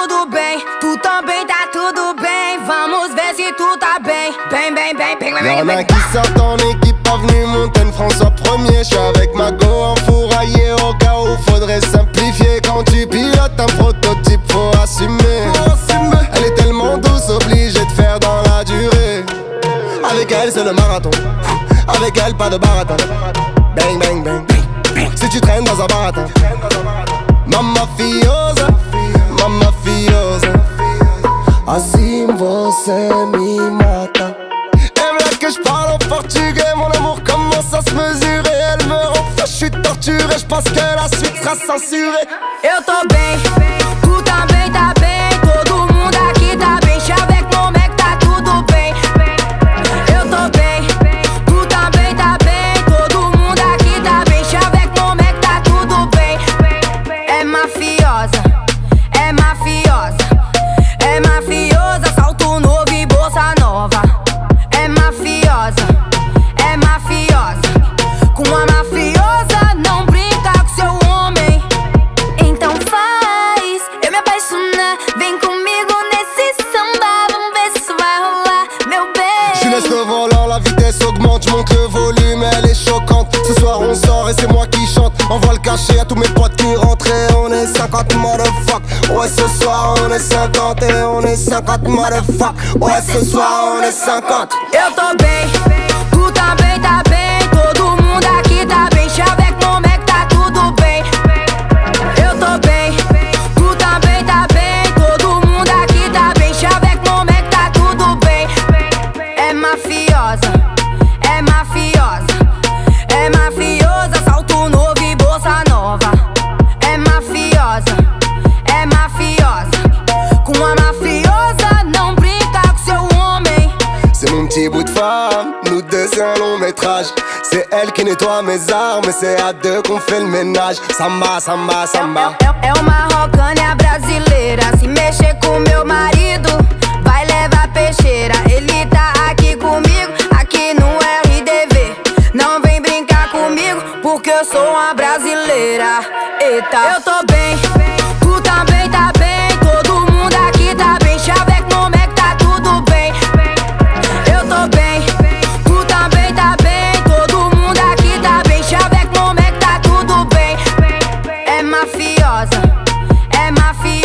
Tudo bem, tu também tá tudo bem. Vamos ver si tout tá bem. Bem, bem, bem, bem, bem, Y'en a qui sortent en équipe avenue Montaigne, François premier. Je suis avec ma go enfouraillé au cas où faudrait simplifier. Quand tu pilotes un prototype, faut assumer. Elle est tellement douce, obligée de faire dans la durée. Avec elle, c'est le marathon. Avec elle, pas de baratin. Bang, bang, bang. Si tu traînes dans un baratin. Mamma fiosa, Assim você me mata. Elle veut que je parle en portugais, mon amour commence à se mesurer. Elle me rend je suis torturé, je pense que la suite sera censurée. Eu tô bem, cachet à tous mes potes qui rentrent et on est 50 motherfuck. Ouais, ce soir on est 50 et on est 50 motherfuck. Ouais, ce soir on est 50. Eu tô bem, un long métrage. C'est elle qui nettoie mes armes, et c'est à deux qu'on fait le ménage. Samba, samba, samba. É, é, é uma rocana brasileira. Se mexer com meu marido, vai levar peixeira. Ele tá aqui comigo, aqui no RDV. Não vem brincar comigo, porque eu sou uma brasileira. Eita, eu tô bem. É mafia.